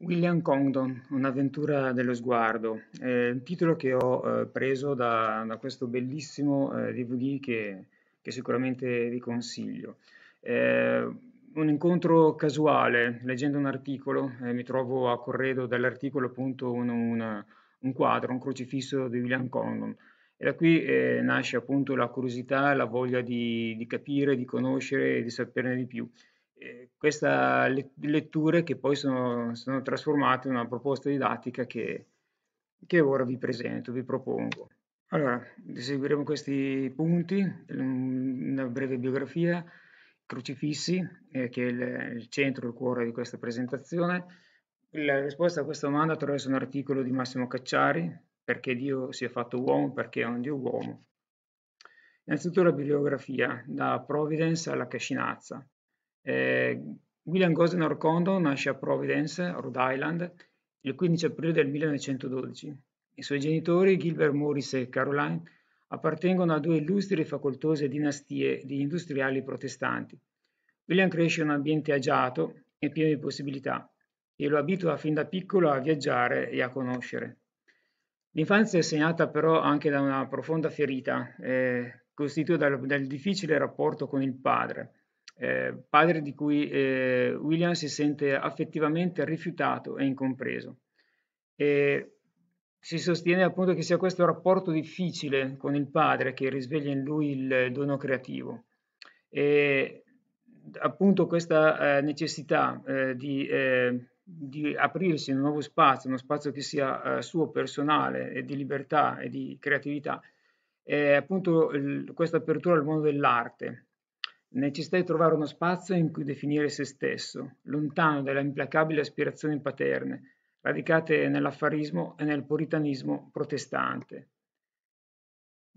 William Condon, Un'avventura dello sguardo, è un titolo che ho eh, preso da, da, questo bellissimo eh, DVD che, che, sicuramente vi consiglio. Eh, un incontro casuale, leggendo un articolo, eh, mi trovo a corredo dall'articolo appunto un, un, un, quadro, un crocifisso di William Condon. E da qui eh, nasce appunto la curiosità, la voglia di, di capire, di conoscere e di saperne di più eh, queste letture che poi sono, sono, trasformate in una proposta didattica che, che ora vi presento, vi propongo. Allora, seguiremo questi punti, una breve biografia, crocifissi, eh, che è il, il, centro, il cuore di questa presentazione. La risposta a questa domanda attraverso un articolo di Massimo Cacciari, perché Dio si è fatto uomo, perché è un Dio uomo. Innanzitutto la bibliografia, da Providence alla Cascinazza. Eh, William Gosnell Condon nasce a Providence, Rhode Island, il 15 aprile del 1912. I suoi genitori, Gilbert Morris e Caroline, appartengono a due illustri e facoltose dinastie di industriali protestanti. William cresce in un ambiente agiato e pieno di possibilità e lo abitua fin da piccolo a viaggiare e a conoscere. L'infanzia è segnata però anche da una profonda ferita, eh, costituita dal, dal difficile rapporto con il padre, eh, padre di cui eh, William si sente affettivamente rifiutato e incompreso. E si sostiene appunto che sia questo rapporto difficile con il padre che risveglia in lui il dono creativo. E appunto questa eh, necessità eh, di, eh, di, aprirsi in un nuovo spazio, uno spazio che sia suo personale e di libertà e di creatività, è appunto questa apertura al mondo dell'arte, necessità di trovare uno spazio in cui definire se stesso, lontano dalle implacabili aspirazioni paterne, radicate nell'affarismo e nel puritanismo protestante.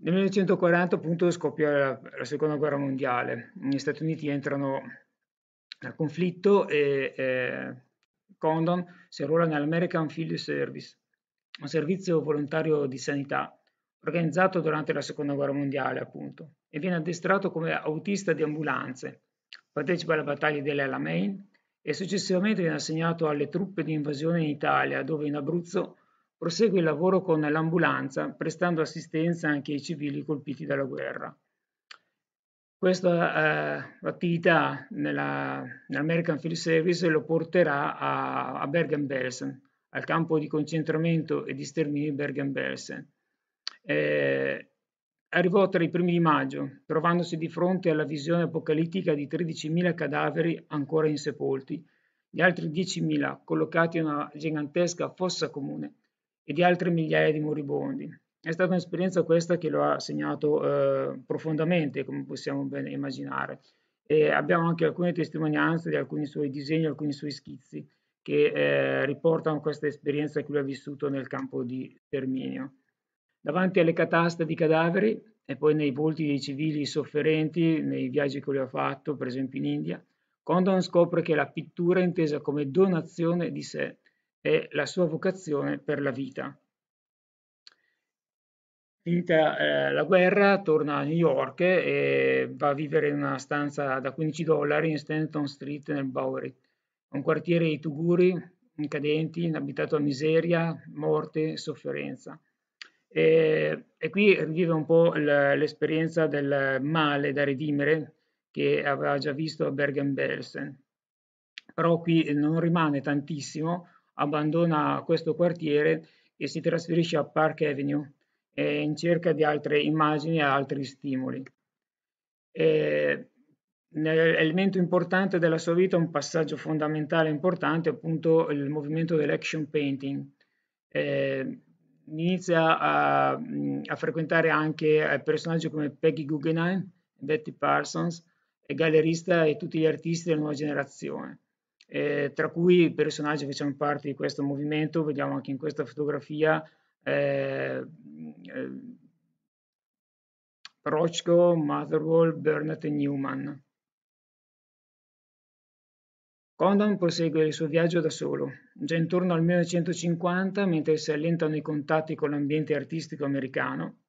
Nel 1940 appunto scoppia la, la seconda guerra mondiale, gli Stati Uniti entrano nel conflitto e eh, Condon si arruola nell'American Field Service, un servizio volontario di sanità organizzato durante la seconda guerra mondiale appunto e viene addestrato come autista di ambulanze. Partecipa alle battaglie dell'Alamein e successivamente viene assegnato alle truppe di invasione in Italia, dove in Abruzzo prosegue il lavoro con l'ambulanza, prestando assistenza anche ai civili colpiti dalla guerra. Questa eh, attività nell'American Field Service lo porterà a, a Bergen-Belsen, al campo di concentramento e di sterminio di Bergen-Belsen. Eh, Arrivò tra i primi di maggio, trovandosi di fronte alla visione apocalittica di 13.000 cadaveri ancora insepolti, di altri 10.000 collocati in una gigantesca fossa comune e di altre migliaia di moribondi. È stata un'esperienza questa che lo ha segnato eh, profondamente, come possiamo ben immaginare. E abbiamo anche alcune testimonianze di alcuni suoi disegni, alcuni suoi schizzi che eh, riportano questa esperienza che lui ha vissuto nel campo di sterminio. Davanti alle cataste di cadaveri e poi nei volti dei civili sofferenti nei viaggi che lui ha fatto, per esempio in India, Condon scopre che la pittura intesa come donazione di sé è la sua vocazione per la vita. Finita eh, la guerra, torna a New York e va a vivere in una stanza da 15 dollari in Stanton Street nel Bowery, un quartiere di tuguri, incadenti, inabitato a miseria, morte, sofferenza. E, e qui rivive un po' l'esperienza del male da redimere che aveva già visto a Bergen-Belsen. Però qui non rimane tantissimo, abbandona questo quartiere e si trasferisce a Park Avenue in cerca di altre immagini e altri stimoli. E, elemento importante della sua vita, un passaggio fondamentale importante, appunto il movimento dell'action painting. Eh, inizia a, a frequentare anche eh, personaggi come Peggy Guggenheim, Betty Parsons, e gallerista e tutti gli artisti della nuova generazione, eh, tra cui personaggi che facciano parte di questo movimento, vediamo anche in questa fotografia eh, eh, Rochko, Motherwell, Burnett e Newman. Condon prosegue il suo viaggio da solo. Già intorno al 1950, mentre si allentano i contatti con l'ambiente artistico americano,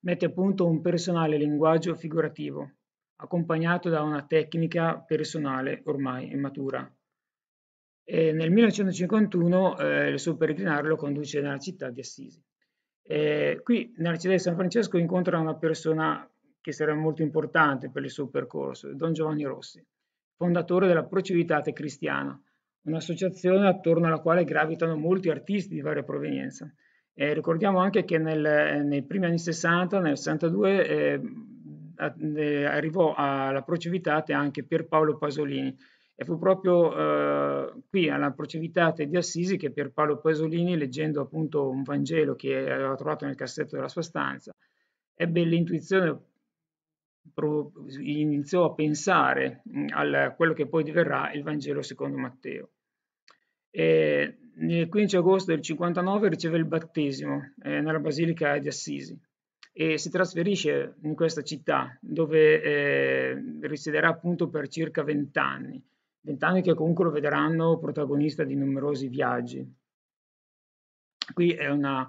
mette a punto un personale linguaggio figurativo, accompagnato da una tecnica personale ormai immatura. e nel 1951 eh, il suo peregrinare lo conduce nella città di Assisi. E qui nella città di San Francesco incontra una persona che sarà molto importante per il suo percorso, Don Giovanni Rossi, fondatore della Procivitate Cristiana, un'associazione attorno alla quale gravitano molti artisti di varia provenienza. E ricordiamo anche che nel, nei primi anni 60, nel 62, eh, eh, arrivò alla Procivitate anche Pierpaolo Pasolini e fu proprio eh, qui alla Procivitate di Assisi che Pierpaolo Pasolini, leggendo appunto un Vangelo che aveva trovato nel cassetto della sua stanza, ebbe l'intuizione iniziò a pensare a quello che poi diverrà il Vangelo secondo Matteo. E nel 15 agosto del 59 riceve il battesimo eh, nella Basilica di Assisi e si trasferisce in questa città dove eh, risiederà appunto per circa vent'anni, vent'anni che comunque lo vedranno protagonista di numerosi viaggi. Qui è, una,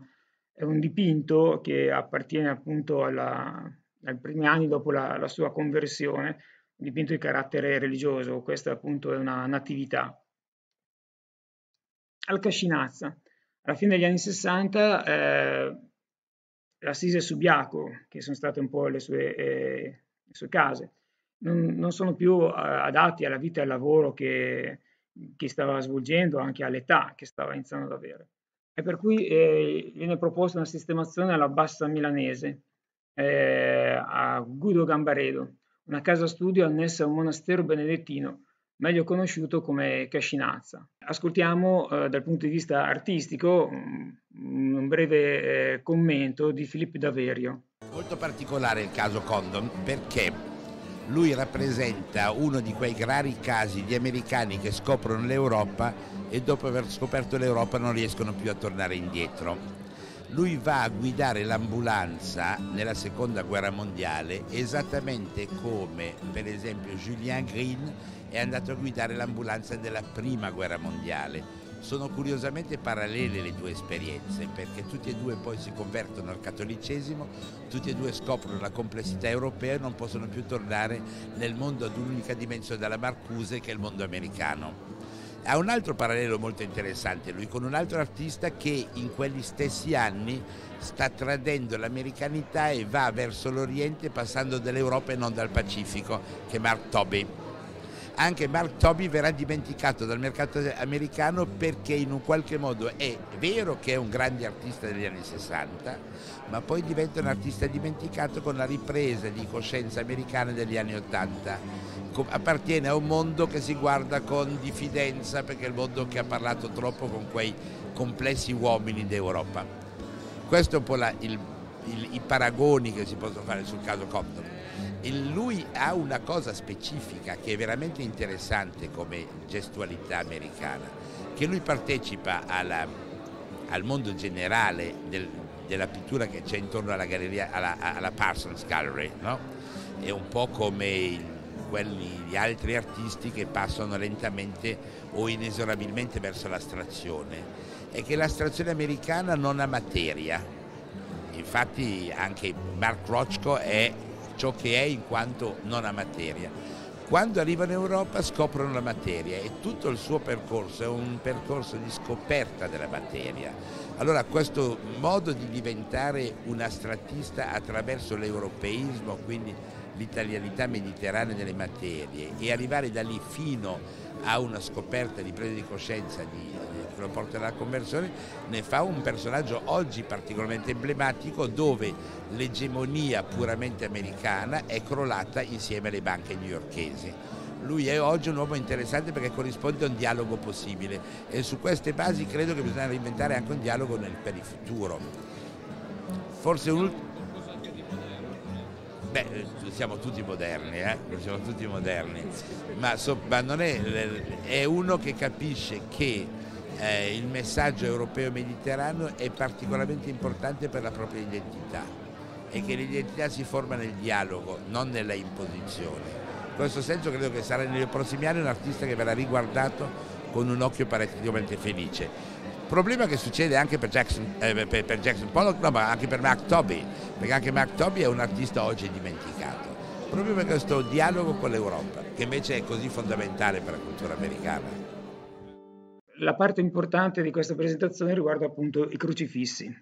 è un dipinto che appartiene appunto alla, ai primi anni dopo la, la sua conversione, un dipinto di carattere religioso, questa appunto è una natività. Al Cascinazza, alla fine degli anni 60, eh, Assisi e Subiaco, che sono state un po' le sue, eh, le sue case, non, non, sono più eh, adatti alla vita e al lavoro che, che stava svolgendo, anche all'età che stava iniziando ad avere. E per cui eh, viene proposta una sistemazione alla bassa milanese, eh, a Guido Gambaredo, una casa studio annessa a un monastero benedettino, meglio conosciuto come Cascinazza. Ascoltiamo eh, dal punto di vista artistico mm, un breve eh, commento di Filippo Daverio. Molto particolare il caso Condon perché lui rappresenta uno di quei rari casi di americani che scoprono l'Europa e dopo aver scoperto l'Europa non riescono più a tornare indietro lui va a guidare l'ambulanza nella seconda guerra mondiale esattamente come per esempio Julien Green è andato a guidare l'ambulanza della prima guerra mondiale. Sono curiosamente parallele le due esperienze perché tutti e due poi si convertono al cattolicesimo, tutti e due scoprono la complessità europea e non possono più tornare nel mondo ad un'unica dimensione della Marcuse che è il mondo americano. Ha un altro parallelo molto interessante lui con un altro artista che in quegli stessi anni sta tradendo l'americanità e va verso l'Oriente passando dall'Europa e non dal Pacifico, che è Mark Tobey. Anche Mark Tobey verrà dimenticato dal mercato americano perché in un qualche modo è vero che è un grande artista degli anni 60, ma poi diventa un artista dimenticato con la ripresa di coscienza americana degli anni 80 appartiene a un mondo che si guarda con diffidenza perché è il mondo che ha parlato troppo con quei complessi uomini d'Europa. Questo è un po' la, il, il, i paragoni che si possono fare sul caso Compton. E lui ha una cosa specifica che è veramente interessante come gestualità americana, che lui partecipa alla, al mondo generale del, della pittura che c'è intorno alla galleria, alla, alla Parsons Gallery, no? È un po' come il quelli di altri artisti che passano lentamente o inesorabilmente verso l'astrazione è che l'astrazione americana non ha materia infatti anche Mark Rochko è ciò che è in quanto non ha materia quando arrivano in Europa scoprono la materia e tutto il suo percorso è un percorso di scoperta della materia. Allora questo modo di diventare un astrattista attraverso l'europeismo, quindi l'italianità mediterranea delle materie e arrivare da lì fino a una scoperta di presa di coscienza di, che lo porta alla conversione, ne fa un personaggio oggi particolarmente emblematico dove l'egemonia puramente americana è crollata insieme alle banche newyorkesi. Lui è oggi un uomo interessante perché corrisponde a un dialogo possibile e su queste basi credo che bisogna reinventare anche un dialogo nel, per il futuro. Forse un Beh, siamo tutti moderni, eh? siamo tutti moderni, ma, so, ma è, è, uno che capisce che eh, il messaggio europeo mediterraneo è particolarmente importante per la propria identità e che l'identità si forma nel dialogo, non nella imposizione. In questo senso credo che sarà nei prossimi anni un artista che verrà riguardato con un occhio particolarmente felice problema che succede anche per Jackson, eh, per, per Jackson Pollock, no, ma anche per Mark Toby, perché anche Mark Toby è un artista oggi dimenticato, proprio per questo dialogo con l'Europa, che invece è così fondamentale per la cultura americana. La parte importante di questa presentazione riguarda appunto i crocifissi,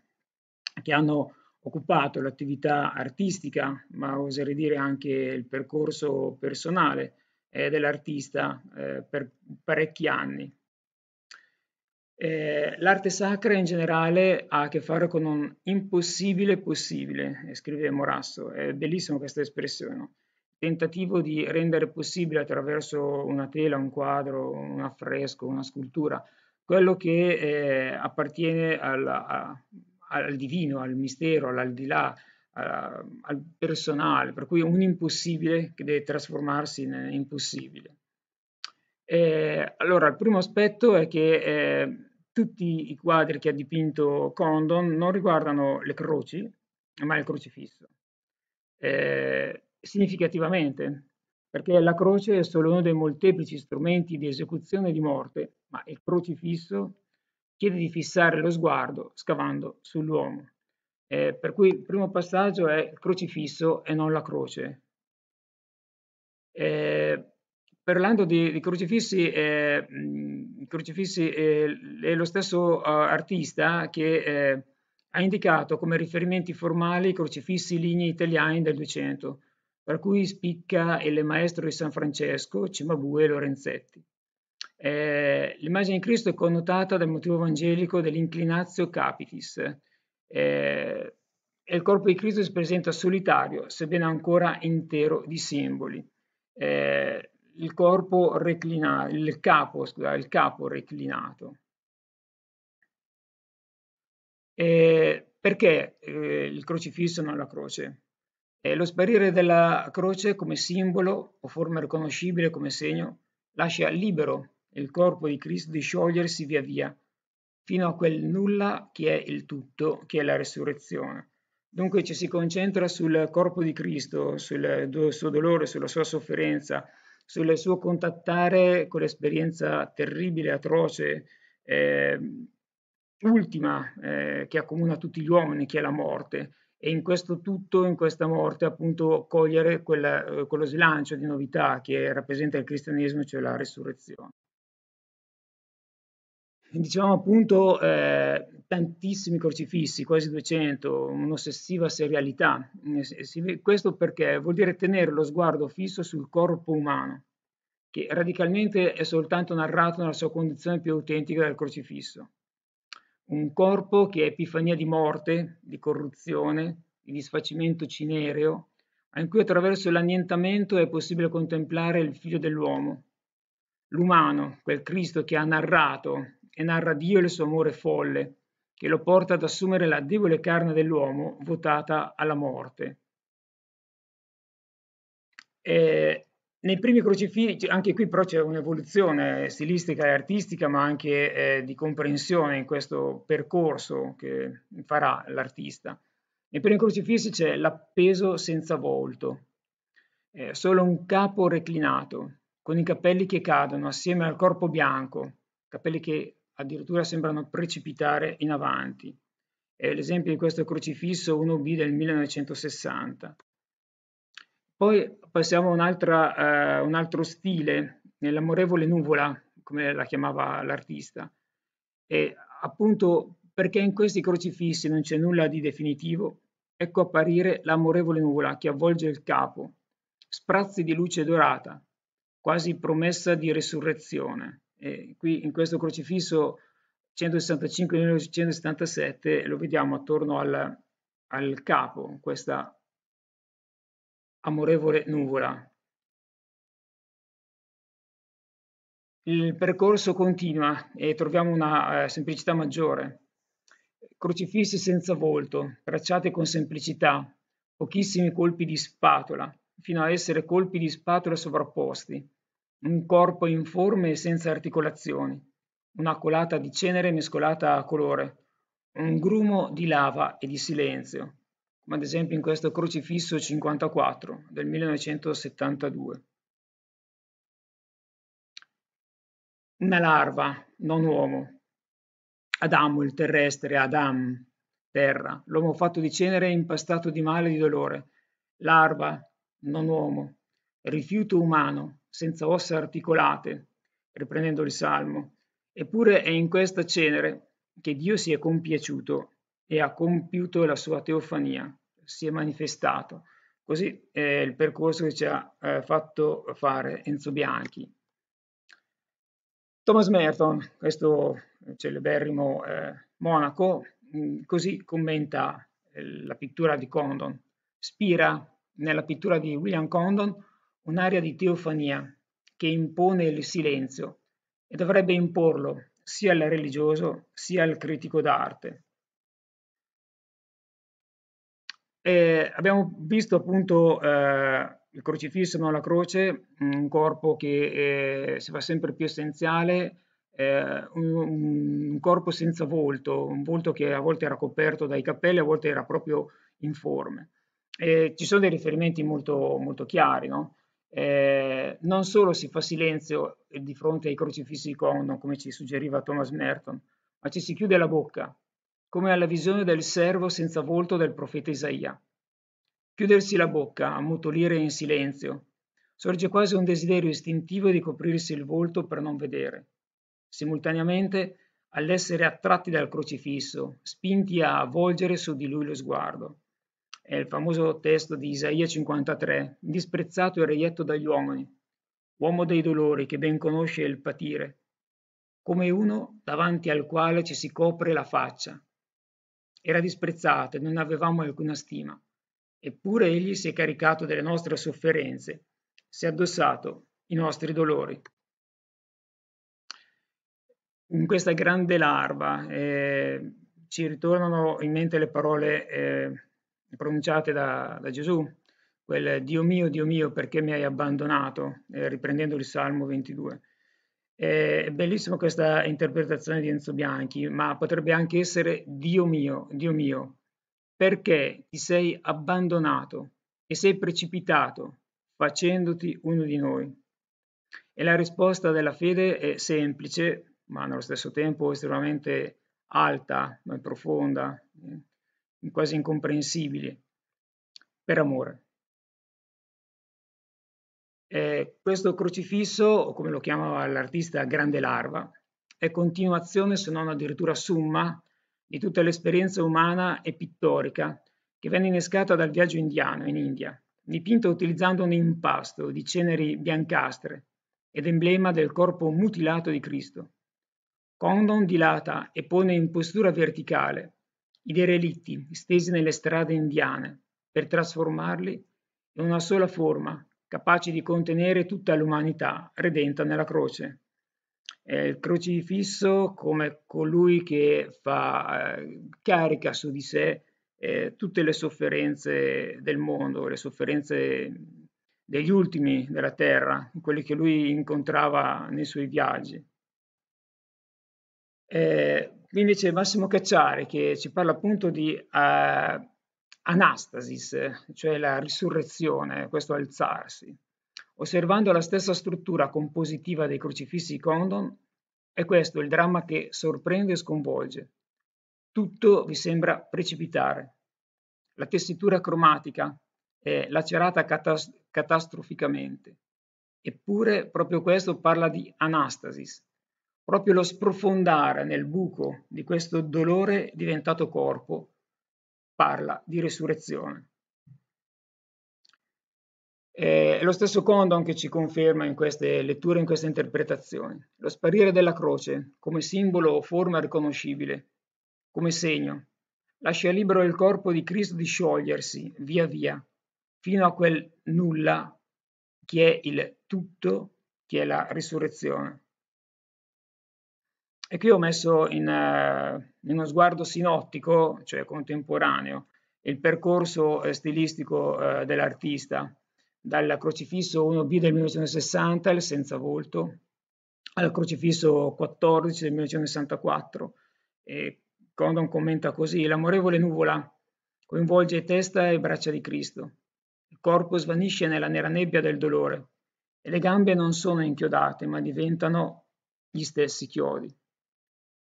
che hanno occupato l'attività artistica, ma oserei dire anche il percorso personale eh, dell'artista eh, per parecchi anni. Eh, l'arte sacra in generale ha a che fare con un impossibile possibile, scrive Morasso, è bellissima questa espressione? Tentativo di rendere possibile attraverso una tela, un quadro, un affresco, una scultura, quello che eh, appartiene al, a, al, divino, al mistero, all'aldilà, al personale, per cui un impossibile che deve trasformarsi in impossibile. Eh, allora, il primo aspetto è che eh, tutti i quadri che ha dipinto Condon non riguardano le croci, ma il crocifisso. Eh, significativamente, perché la croce è solo uno dei molteplici strumenti di esecuzione di morte, ma il crocifisso chiede di fissare lo sguardo scavando sull'uomo. Eh, per cui il primo passaggio è il crocifisso e non la croce. Eh, parlando di, di crocifissi, eh, crocifissi eh, è lo stesso uh, artista che eh, ha indicato come riferimenti formali i crocifissi lignei italiani del 200, per cui spicca il maestro di San Francesco, Cimabue e Lorenzetti. Eh, l'immagine di Cristo è connotata dal motivo evangelico dell'inclinatio capitis, eh, il corpo di Cristo si presenta solitario, sebbene ancora intero di simboli. Eh, il corpo reclinato, il capo, scusa, il capo reclinato. Eh, perché eh, il crocifisso non la croce? Eh, lo sparire della croce come simbolo o forma riconoscibile come segno lascia libero il corpo di Cristo di sciogliersi via via fino a quel nulla che è il tutto, che è la resurrezione. Dunque ci si concentra sul corpo di Cristo, sul suo dolore, sulla sua sofferenza, sul suo contattare con l'esperienza terribile, atroce, eh, ultima eh, che accomuna tutti gli uomini, che è la morte. E in questo tutto, in questa morte, appunto, cogliere quella, eh, quello slancio di novità che rappresenta il cristianesimo, cioè la resurrezione. Diciamo appunto eh, tantissimi crocifissi, quasi 200, un'ossessiva serialità. Questo perché vuol dire tenere lo sguardo fisso sul corpo umano, che radicalmente è soltanto narrato nella sua condizione più autentica del crocifisso. Un corpo che è epifania di morte, di corruzione, di disfacimento cinereo, in cui attraverso l'annientamento è possibile contemplare il figlio dell'uomo, l'umano, quel Cristo che ha narrato e narra Dio il suo amore folle, che lo porta ad assumere la debole carne dell'uomo votata alla morte. E nei primi crocifissi, anche qui però c'è un'evoluzione stilistica e artistica, ma anche eh, di comprensione in questo percorso che farà l'artista. Nei primi crocifissi c'è l'appeso senza volto, eh, solo un capo reclinato, con i capelli che cadono assieme al corpo bianco, capelli che addirittura sembrano precipitare in avanti. È l'esempio di questo crocifisso 1B del 1960. Poi passiamo a un, eh, un altro stile, nell'amorevole nuvola, come la chiamava l'artista. E appunto perché in questi crocifissi non c'è nulla di definitivo, ecco apparire l'amorevole nuvola che avvolge il capo, sprazzi di luce dorata, quasi promessa di resurrezione. E qui in questo crocifisso 165-1977 lo vediamo attorno al, al capo, questa amorevole nuvola. Il percorso continua e troviamo una eh, semplicità maggiore. Crocifissi senza volto, tracciati con semplicità, pochissimi colpi di spatola, fino a essere colpi di spatola sovrapposti, un corpo informe e senza articolazioni, una colata di cenere mescolata a colore, un grumo di lava e di silenzio, come ad esempio in questo crocifisso 54 del 1972. Una larva, non uomo. Adamo, il terrestre, Adam, terra, l'uomo fatto di cenere e impastato di male e di dolore. Larva, non uomo. Rifiuto umano, senza ossa articolate, riprendendo il Salmo, Eppure è in questa cenere che Dio si è compiaciuto e ha compiuto la sua teofania, si è manifestato. Così è il percorso che ci ha eh, fatto fare Enzo Bianchi. Thomas Merton, questo celeberrimo eh, monaco, mh, mm, così commenta eh, la pittura di Condon. Spira nella pittura di William Condon un'area di teofania che impone il silenzio e dovrebbe imporlo sia al religioso sia al critico d'arte. E abbiamo visto appunto eh, il crocifisso, non la croce, un corpo che eh, si fa sempre più essenziale, eh, un, un, corpo senza volto, un volto che a volte era coperto dai capelli, a volte era proprio informe. E ci sono dei riferimenti molto, molto chiari, no? Eh, non solo si fa silenzio di fronte ai crocifissi di Condon, come ci suggeriva Thomas Merton, ma ci si chiude la bocca, come alla visione del servo senza volto del profeta Isaia. Chiudersi la bocca, ammutolire in silenzio, sorge quasi un desiderio istintivo di coprirsi il volto per non vedere. Simultaneamente, all'essere attratti dal crocifisso, spinti a volgere su di lui lo sguardo è il famoso testo di Isaia 53, disprezzato e reietto dagli uomini, uomo dei dolori che ben conosce il patire, come uno davanti al quale ci si copre la faccia. Era disprezzato e non avevamo alcuna stima, eppure egli si è caricato delle nostre sofferenze, si è addossato i nostri dolori. In questa grande larva eh, ci ritornano in mente le parole eh, pronunciate da, da Gesù, quel Dio mio, Dio mio, perché mi hai abbandonato, eh, riprendendo il Salmo 22. È bellissima questa interpretazione di Enzo Bianchi, ma potrebbe anche essere Dio mio, Dio mio, perché ti sei abbandonato e sei precipitato facendoti uno di noi. E la risposta della fede è semplice, ma nello stesso tempo estremamente alta profonda. Eh quasi incomprensibili, per amore. E questo crocifisso, o come lo chiamava l'artista Grande Larva, è continuazione, se non addirittura summa, di tutta l'esperienza umana e pittorica che venne innescata dal viaggio indiano in India, dipinta utilizzando un impasto di ceneri biancastre ed emblema del corpo mutilato di Cristo. Condon dilata e pone in postura verticale i derelitti stesi nelle strade indiane per trasformarli in una sola forma capace di contenere tutta l'umanità redenta nella croce. Eh, il crocifisso come colui che fa, eh, carica su di sé eh, tutte le sofferenze del mondo, le sofferenze degli ultimi della terra, quelli che lui incontrava nei suoi viaggi. Eh, c'è Massimo Cacciari che ci parla appunto di uh, anastasis, cioè la risurrezione, questo alzarsi. Osservando la stessa struttura compositiva dei crocifissi Condon, è questo il dramma che sorprende e sconvolge. Tutto vi sembra precipitare. La tessitura cromatica è lacerata catas- catastroficamente. Eppure proprio questo parla di anastasis, proprio lo sprofondare nel buco di questo dolore diventato corpo parla di resurrezione. È lo stesso Condon che ci conferma in queste letture, in queste interpretazioni. Lo sparire della croce come simbolo o forma riconoscibile, come segno, lascia libero il corpo di Cristo di sciogliersi via via, fino a quel nulla che è il tutto, che è la risurrezione. E qui ho messo in, uh, in uno sguardo sinottico, cioè contemporaneo, il percorso eh, stilistico uh, dell'artista, dal crocifisso 1B del 1960, il senza volto, al crocifisso 14 del 1964. E Condon commenta così, l'amorevole nuvola coinvolge testa e braccia di Cristo. Il corpo svanisce nella nera nebbia del dolore e le gambe non sono inchiodate, ma diventano gli stessi chiodi.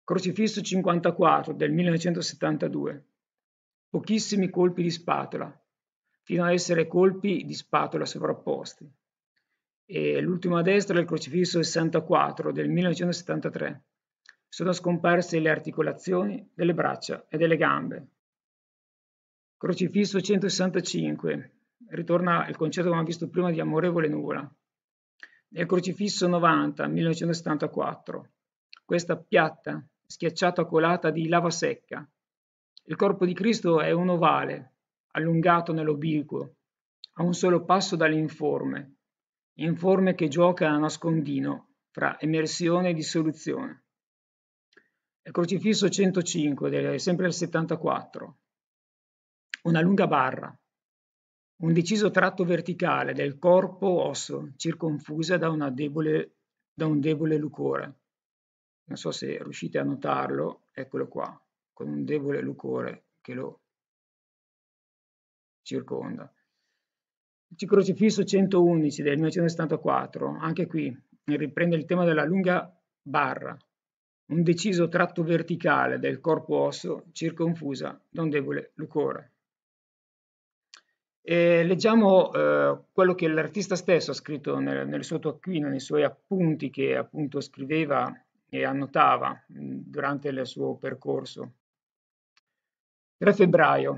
Crocifisso 54 del 1972. Pochissimi colpi di spatola, fino a essere colpi di spatola sovrapposti. E l'ultimo a destra il crocifisso 64 del 1973. sono scomparse le articolazioni delle braccia e delle gambe. Crocifisso 165, ritorna il concetto che abbiamo visto prima di amorevole nuvola. Nel crocifisso 90, 1974, questa piatta, schiacciata colata di lava secca. Il corpo di Cristo è un ovale, allungato nell'obliquo, a un solo passo dall'informe, informe che gioca a nascondino fra emersione e dissoluzione. Il crocifisso 105, sempre del 74, una lunga barra, un deciso tratto verticale del corpo osso circonfusa da, debole, da un debole lucore. Non so se riuscite a notarlo, eccolo qua, con un debole lucore che lo circonda. Il crocifisso 111 del 1974, anche qui riprende il tema della lunga barra, un deciso tratto verticale del corpo osso circonfusa da un debole lucore. E leggiamo eh, quello che l'artista stesso ha scritto nel, nel suo tocchino, nei suoi appunti che appunto scriveva e annotava durante il suo percorso. 3 febbraio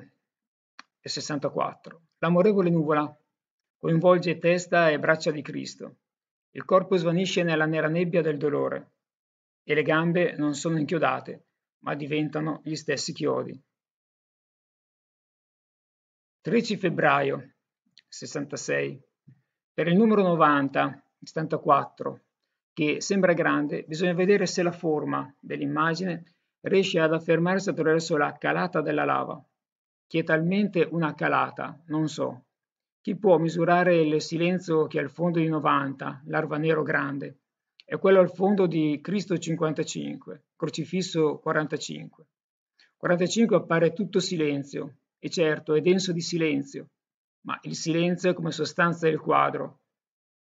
del 64. L'amorevole nuvola coinvolge testa e braccia di Cristo. Il corpo svanisce nella nera nebbia del dolore e le gambe non sono inchiodate, ma diventano gli stessi chiodi. 13 febbraio 66. Per il numero 90, 74, che sembra grande, bisogna vedere se la forma dell'immagine riesce ad affermarsi attraverso la calata della lava, che è talmente una calata, non so. Chi può misurare il silenzio che è al fondo di 90, l'arva nero grande, e quello al fondo di Cristo 55, crocifisso 45. 45 appare tutto silenzio, e certo è denso di silenzio, ma il silenzio è come sostanza del quadro.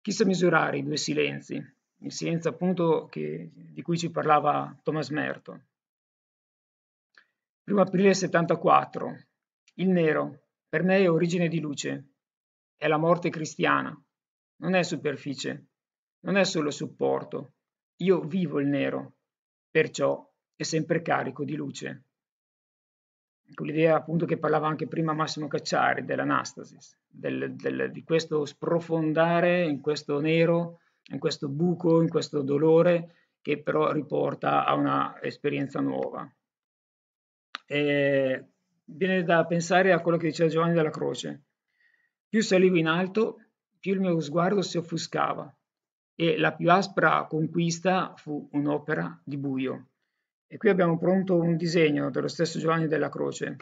Chi sa misurare i due silenzi? Il silenzio appunto che, di cui ci parlava Thomas Merton. 1 aprile 74. Il nero, per me è origine di luce, è la morte cristiana, non è superficie, non è solo supporto. Io vivo il nero, perciò è sempre carico di luce con l'idea appunto che parlava anche prima Massimo Cacciari dell'anastasis, del, del, di questo sprofondare in questo nero, in questo buco, in questo dolore che però riporta a una esperienza nuova. E viene da pensare a quello che diceva Giovanni della Croce. Più salivo in alto, più il mio sguardo si offuscava e la più aspra conquista fu un'opera di buio. E qui abbiamo pronto un disegno dello stesso Giovanni della Croce.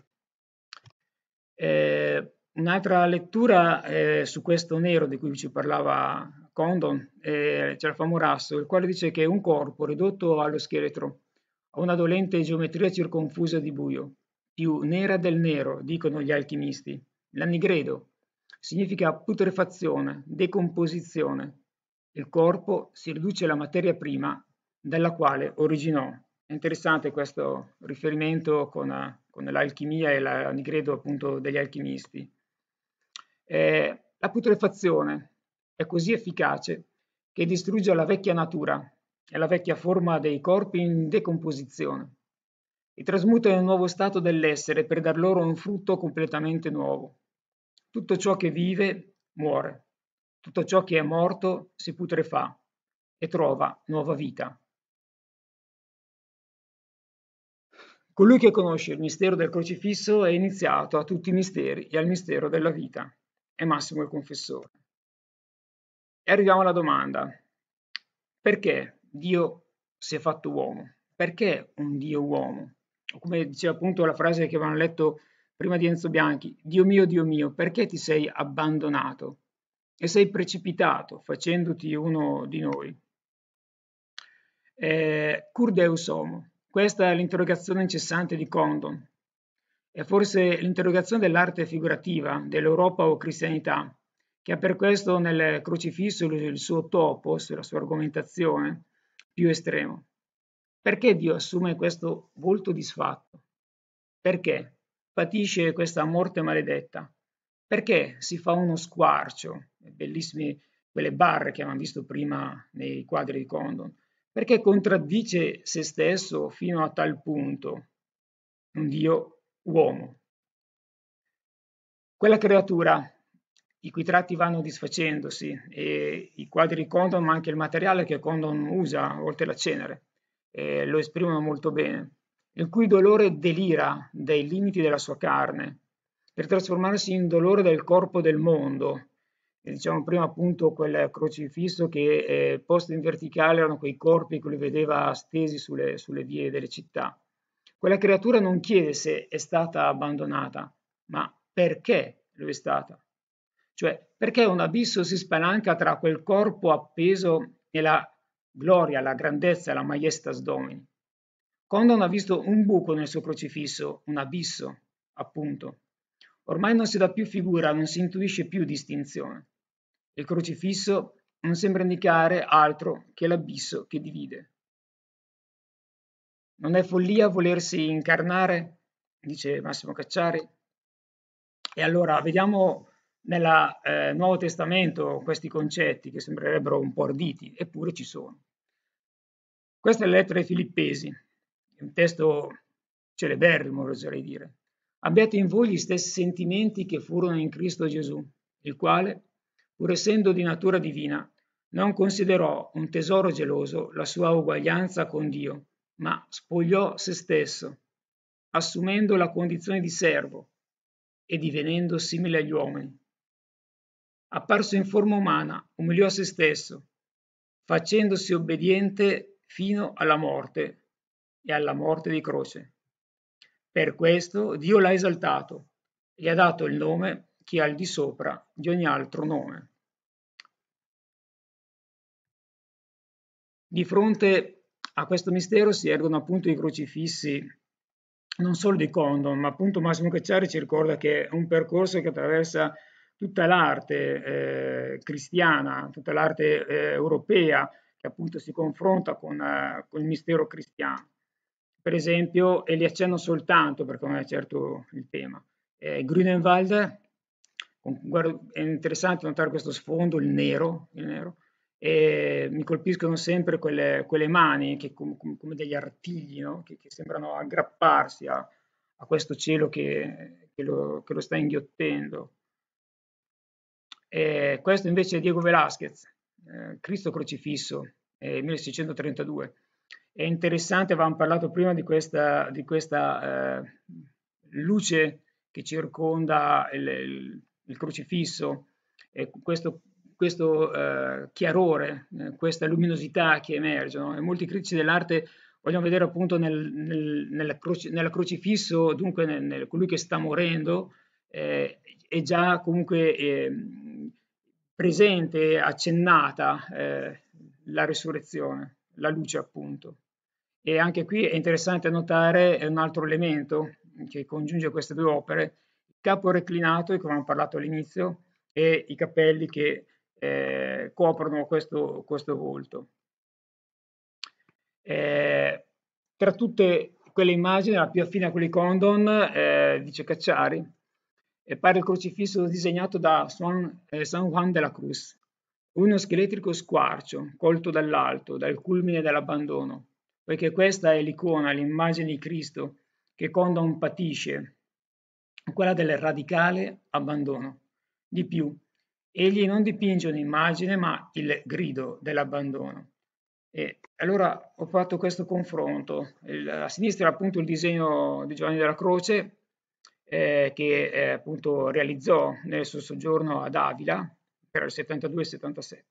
Eh, un'altra lettura eh, su questo nero di cui ci parlava Condon c'è il Famorasso, il quale dice che un corpo ridotto allo scheletro ha una dolente geometria circonfusa di buio, più nera del nero, dicono gli alchimisti. L'annigredo significa putrefazione, decomposizione. Il corpo si riduce alla materia prima dalla quale originò. È interessante questo riferimento con, con l'alchimia e l'anigredo appunto degli alchimisti. Eh, la putrefazione è così efficace che distrugge la vecchia natura e la vecchia forma dei corpi in decomposizione e trasmuta in un nuovo stato dell'essere per dar loro un frutto completamente nuovo. Tutto ciò che vive muore, tutto ciò che è morto si putrefa e trova nuova vita. Colui che conosce il mistero del crocifisso è iniziato a tutti i misteri e al mistero della vita. È Massimo il confessore. E arriviamo alla domanda. Perché Dio si è fatto uomo? Perché un Dio uomo? Come diceva appunto la frase che avevano letto prima di Enzo Bianchi, Dio mio, Dio mio, perché ti sei abbandonato e sei precipitato facendoti uno di noi? Eh, cur Deus homo, questa è l'interrogazione incessante di Condon. È forse l'interrogazione dell'arte figurativa, dell'Europa o cristianità, che ha per questo nel crocifisso il suo topos, la sua argomentazione più estremo. Perché Dio assume questo volto disfatto? Perché patisce questa morte maledetta? Perché si fa uno squarcio? Bellissime quelle barre che abbiamo visto prima nei quadri di Condon perché contraddice se stesso fino a tal punto, un Dio uomo. Quella creatura i cui tratti vanno disfacendosi e i quadri di Condon, ma anche il materiale che Condon usa, oltre la cenere, eh, lo esprimono molto bene, il cui dolore delira dai limiti della sua carne, per trasformarsi in dolore del corpo del mondo. E diciamo prima appunto quel crocifisso che eh, posto in verticale erano quei corpi che lui vedeva stesi sulle, sulle vie delle città. Quella creatura non chiede se è stata abbandonata, ma perché lo è stata. Cioè, perché un abisso si spalanca tra quel corpo appeso e la gloria, la grandezza, la maestas domini. Condon ha visto un buco nel suo crocifisso, un abisso, appunto. Ormai non si dà più figura, non si intuisce più distinzione. Il crocifisso non sembra indicare altro che l'abisso che divide. Non è follia volersi incarnare, dice Massimo Cacciari. E allora vediamo nel eh, Nuovo Testamento questi concetti che sembrerebbero un po' arditi, eppure ci sono. Questa è la lettera ai Filippesi, un testo celeberrimo, oserei dire. Abbiate in voi gli stessi sentimenti che furono in Cristo Gesù, il quale, pur essendo di natura divina, non considerò un tesoro geloso la sua uguaglianza con Dio, ma spogliò se stesso, assumendo la condizione di servo e divenendo simile agli uomini apparso in forma umana, umiliò se stesso, facendosi obbediente fino alla morte e alla morte di croce. Per questo Dio l'ha esaltato e gli ha dato il nome che è al di sopra di ogni altro nome. Di fronte a questo mistero si ergono appunto i crocifissi non solo di Condon, ma appunto Massimo Cacciari ci ricorda che è un percorso che attraversa tutta l'arte eh, cristiana, tutta l'arte eh, europea che appunto si confronta con, eh, con, il mistero cristiano. Per esempio, e li accenno soltanto perché non è certo il tema, eh, Grünewald, guarda, è interessante notare questo sfondo, il nero, il nero e mi colpiscono sempre quelle, quelle mani che com, come degli artigli, no? che, che, sembrano aggrapparsi a, a questo cielo che, che, lo, che lo sta inghiottendo. Eh, questo invece è Diego Velázquez, eh, Cristo crocifisso, eh, 1632. È interessante, avevamo parlato prima di questa, di questa eh, luce che circonda il, il, il crocifisso, e questo, questo eh, chiarore, eh, questa luminosità che emergono. E molti critici dell'arte vogliono vedere appunto nel, nel, nella, croci, nella, crocifisso, dunque nel, nel, colui che sta morendo, è già comunque presente, accennata eh, la risurrezione, la luce appunto. E anche qui è interessante notare un altro elemento che congiunge queste due opere, il capo reclinato, di cui abbiamo parlato all'inizio, e i capelli che eh, coprono questo, questo volto. Eh, tra tutte quelle immagini, la più affine a quelli Condon, eh, dice Cacciari, e pare il crocifisso disegnato da eh, San Juan de la Cruz, uno scheletrico squarcio, colto dall'alto, dal culmine dell'abbandono, poiché questa è l'icona, l'immagine di Cristo che Condon patisce, quella del radicale abbandono. Di più, egli non dipinge un'immagine, ma il grido dell'abbandono. E allora ho fatto questo confronto. Il, a sinistra appunto il disegno di Giovanni della Croce, eh, che eh, appunto realizzò nel suo soggiorno ad Avila per il 72-77.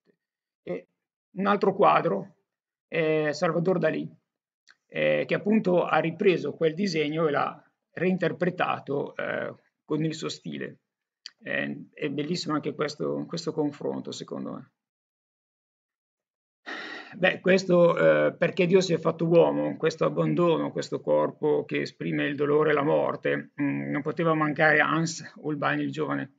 E un altro quadro, eh, Salvador Dalì, eh, che appunto ha ripreso quel disegno e l'ha reinterpretato eh, con il suo stile. è bellissimo anche questo, questo confronto, secondo me. Beh, questo eh, perché Dio si è fatto uomo, questo abbandono, questo corpo che esprime il dolore e la morte, mm, non poteva mancare Hans Holbein il giovane,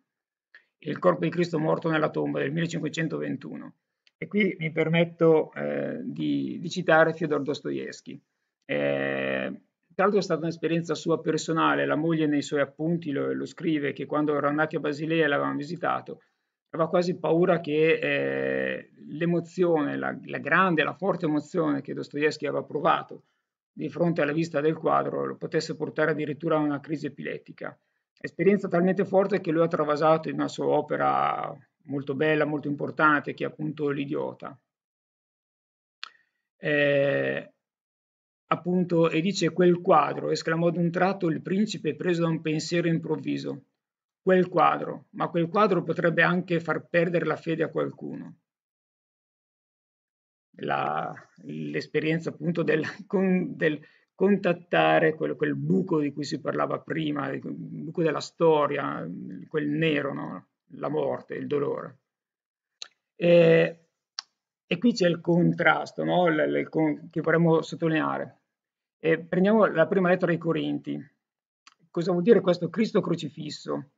il corpo di Cristo morto nella tomba del 1521. E qui mi permetto eh, di, di, citare Fyodor Dostoevsky. Eh, tra l'altro è stata un'esperienza sua personale, la moglie nei suoi appunti lo, lo scrive che quando erano andati a Basilea l'avevano visitato, aveva quasi paura che eh, l'emozione, la, la, grande, la forte emozione che Dostoevsky aveva provato di fronte alla vista del quadro lo potesse portare addirittura a una crisi epilettica. Esperienza talmente forte che lui ha travasato in una sua opera molto bella, molto importante, che è appunto L'idiota. Eh, appunto, e dice quel quadro, esclamò ad un tratto il principe preso da un pensiero improvviso quel quadro, ma quel quadro potrebbe anche far perdere la fede a qualcuno. L'esperienza appunto del, con, del contattare quel, quel, buco di cui si parlava prima, il buco della storia, quel nero, no? la morte, il dolore. E, e qui c'è il contrasto no? il, il, che vorremmo sottolineare. E prendiamo la prima lettera ai Corinti. Cosa vuol dire questo Cristo crocifisso?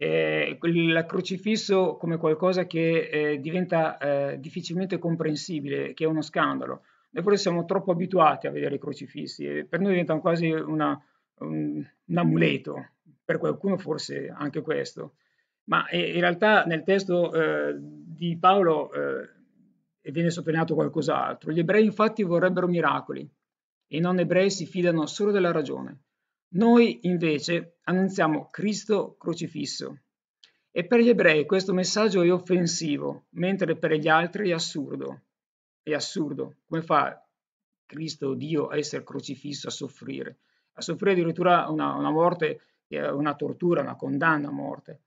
Eh, il crocifisso come qualcosa che eh, diventa eh, difficilmente comprensibile, che è uno scandalo. Noi forse siamo troppo abituati a vedere i crocifissi e per noi diventano quasi una, un, un, amuleto, per qualcuno forse anche questo. Ma eh, in realtà nel testo eh, di Paolo eh, viene sottolineato qualcos'altro. Gli ebrei infatti vorrebbero miracoli e i non ebrei si fidano solo della ragione. Noi invece annunziamo Cristo crocifisso. E per gli ebrei questo messaggio è offensivo, mentre per gli altri è assurdo. È assurdo. Come fa Cristo, Dio, a essere crocifisso, a soffrire? A soffrire addirittura una, una morte, una tortura, una condanna a morte.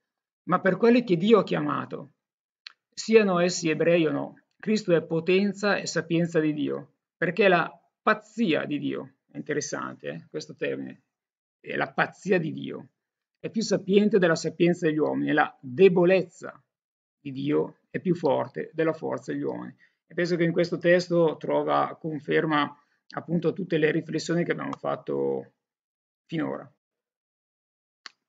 Ma per quelli che Dio ha chiamato, siano essi ebrei o no, Cristo è potenza e sapienza di Dio, perché è la pazzia di Dio. È interessante eh, questo termine, è la pazzia di Dio, è più sapiente della sapienza degli uomini, la debolezza di Dio è più forte della forza degli uomini. E penso che in questo testo trova conferma appunto tutte le riflessioni che abbiamo fatto finora.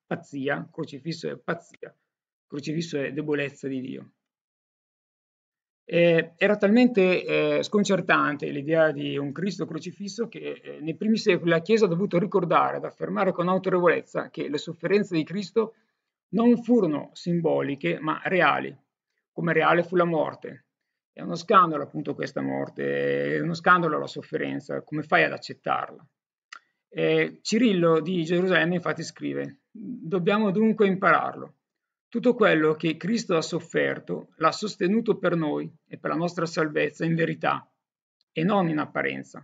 Pazzia, crocifisso è pazzia, crocifisso è debolezza di Dio. Eh, era talmente eh, sconcertante l'idea di un Cristo crocifisso che eh, nei primi secoli la Chiesa ha dovuto ricordare ed affermare con autorevolezza che le sofferenze di Cristo non furono simboliche ma reali, come reale fu la morte. È uno scandalo appunto questa morte, è uno scandalo la sofferenza, come fai ad accettarla? Eh, Cirillo di Gerusalemme infatti scrive, dobbiamo dunque impararlo tutto quello che Cristo ha sofferto l'ha sostenuto per noi e per la nostra salvezza in verità e non in apparenza.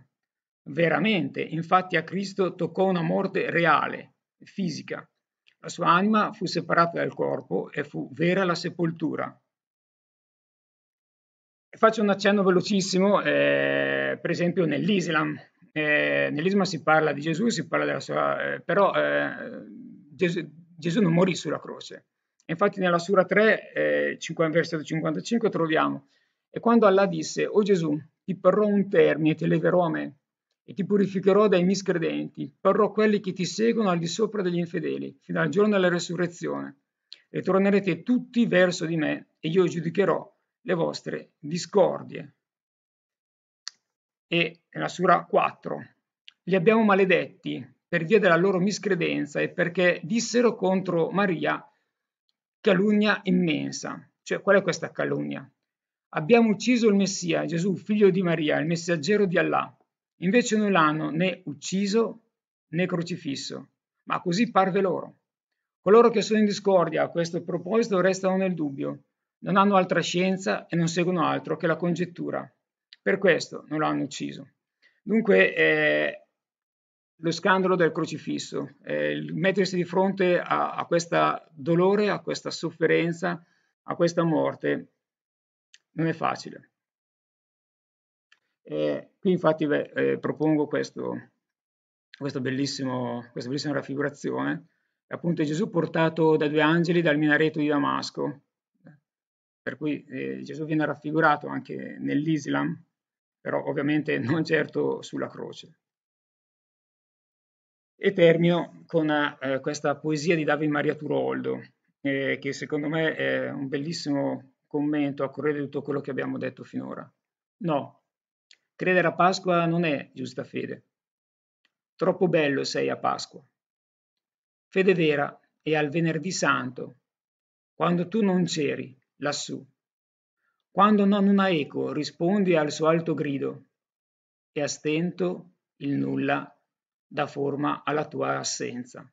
Veramente, infatti a Cristo toccò una morte reale, fisica. La sua anima fu separata dal corpo e fu vera la sepoltura. Faccio un accenno velocissimo, eh, per esempio nell'Islam. Eh, Nell'Islam si parla di Gesù, si parla della sua... Eh, però eh, Gesù, Gesù non morì sulla croce Infatti nella Sura 3, eh, 5, versetto 55 troviamo, e quando Allah disse, o Gesù, ti porrò un termine, ti leverò a me, e ti purificherò dai miscredenti, porrò quelli che ti seguono al di sopra degli infedeli, fino al giorno della resurrezione. E tornerete tutti verso di me, e io giudicherò le vostre discordie. E nella Sura 4, li abbiamo maledetti per via della loro miscredenza e perché dissero contro Maria calunnia immensa. Cioè, qual è questa calunnia? Abbiamo ucciso il Messia, Gesù, figlio di Maria, il messaggero di Allah. Invece non l'hanno né ucciso né crocifisso, ma così parve loro. Coloro che sono in discordia a questo proposito restano nel dubbio, non hanno altra scienza e non seguono altro che la congettura. Per questo non l'hanno ucciso. Dunque, eh, lo scandalo del crocifisso, eh, il mettersi di fronte a, a questo dolore, a questa sofferenza, a questa morte, non è facile. Eh, qui infatti eh, propongo questo, questo bellissimo, questa bellissima raffigurazione, appunto Gesù portato da due angeli dal minareto di Damasco, per cui eh, Gesù viene raffigurato anche nell'Islam, però ovviamente non certo sulla croce. E termino con eh, questa poesia di Davide Maria Turoldo, eh, che secondo me è un bellissimo commento a correre di tutto quello che abbiamo detto finora. No, credere a Pasqua non è giusta fede. Troppo bello sei a Pasqua. Fede vera è al venerdì santo, quando tu non c'eri, lassù. Quando non una eco rispondi al suo alto grido e a stento il nulla dà forma alla tua assenza.